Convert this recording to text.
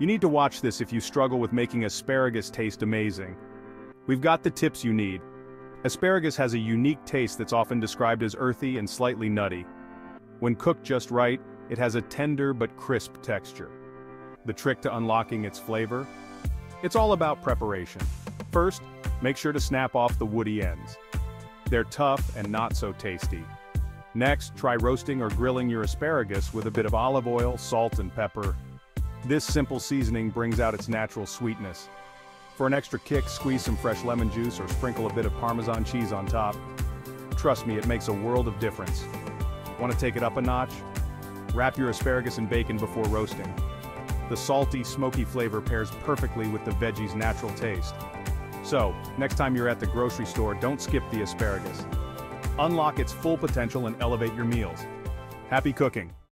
You need to watch this if you struggle with making asparagus taste amazing. We've got the tips you need. Asparagus has a unique taste that's often described as earthy and slightly nutty. When cooked just right, it has a tender but crisp texture. The trick to unlocking its flavor? It's all about preparation. First, make sure to snap off the woody ends. They're tough and not so tasty. Next, try roasting or grilling your asparagus with a bit of olive oil, salt and pepper. This simple seasoning brings out its natural sweetness. For an extra kick, squeeze some fresh lemon juice or sprinkle a bit of Parmesan cheese on top. Trust me, it makes a world of difference. Want to take it up a notch? Wrap your asparagus in bacon before roasting. The salty, smoky flavor pairs perfectly with the veggie's natural taste. So, next time you're at the grocery store, don't skip the asparagus. Unlock its full potential and elevate your meals. Happy cooking!